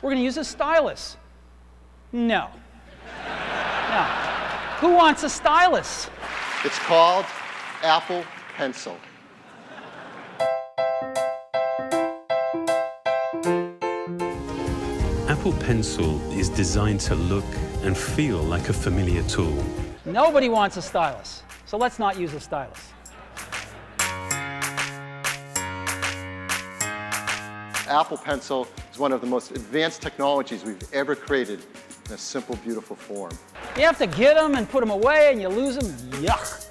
We're going to use a stylus. No. No. Who wants a stylus? It's called Apple Pencil. Apple Pencil is designed to look and feel like a familiar tool. Nobody wants a stylus, so let's not use a stylus. Apple Pencil is one of the most advanced technologies we've ever created in a simple, beautiful form. You have to get them and put them away and you lose them. Yuck.